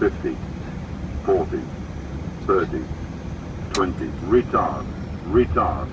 50, 40, 30, 20. Retard, retard.